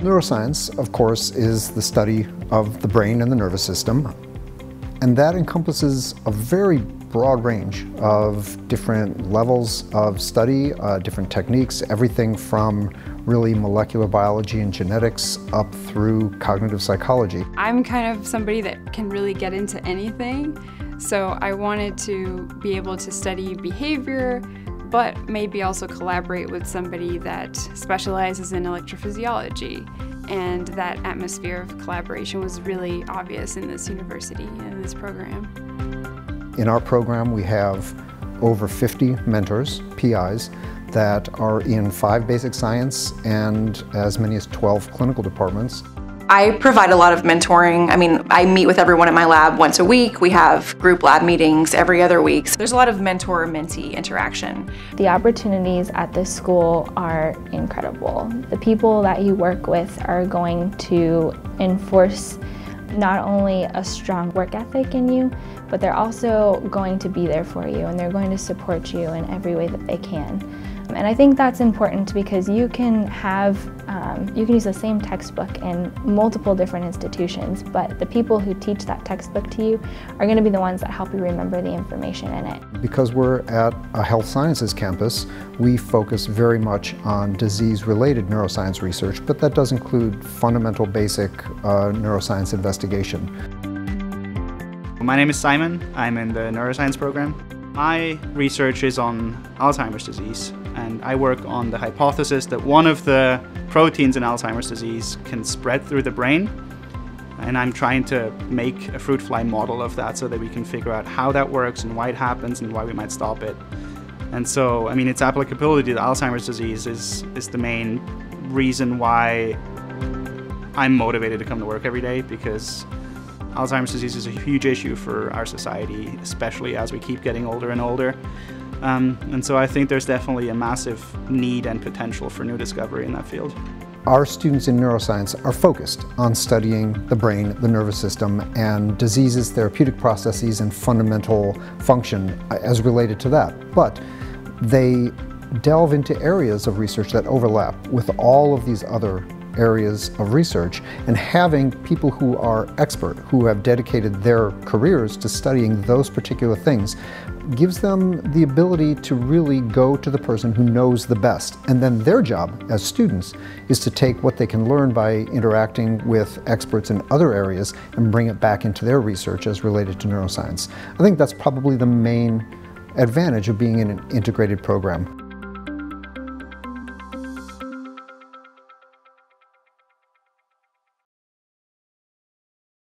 Neuroscience, of course, is the study of the brain and the nervous system, and that encompasses a very broad range of different levels of study, uh, different techniques, everything from really molecular biology and genetics up through cognitive psychology. I'm kind of somebody that can really get into anything, so I wanted to be able to study behavior, but maybe also collaborate with somebody that specializes in electrophysiology. And that atmosphere of collaboration was really obvious in this university and this program. In our program, we have over 50 mentors, PIs, that are in five basic science and as many as 12 clinical departments. I provide a lot of mentoring. I mean, I meet with everyone at my lab once a week. We have group lab meetings every other week. So there's a lot of mentor-mentee interaction. The opportunities at this school are incredible. The people that you work with are going to enforce not only a strong work ethic in you, but they're also going to be there for you and they're going to support you in every way that they can. And I think that's important because you can have, um, you can use the same textbook in multiple different institutions, but the people who teach that textbook to you are going to be the ones that help you remember the information in it. Because we're at a health sciences campus, we focus very much on disease-related neuroscience research, but that does include fundamental basic uh, neuroscience investigation. My name is Simon. I'm in the neuroscience program. My research is on Alzheimer's disease, and I work on the hypothesis that one of the proteins in Alzheimer's disease can spread through the brain. And I'm trying to make a fruit fly model of that so that we can figure out how that works and why it happens and why we might stop it. And so, I mean, its applicability to Alzheimer's disease is, is the main reason why I'm motivated to come to work every day because Alzheimer's disease is a huge issue for our society, especially as we keep getting older and older. Um, and so I think there's definitely a massive need and potential for new discovery in that field. Our students in neuroscience are focused on studying the brain, the nervous system, and diseases, therapeutic processes, and fundamental function as related to that. But they delve into areas of research that overlap with all of these other areas of research and having people who are expert, who have dedicated their careers to studying those particular things, gives them the ability to really go to the person who knows the best. And then their job as students is to take what they can learn by interacting with experts in other areas and bring it back into their research as related to neuroscience. I think that's probably the main advantage of being in an integrated program.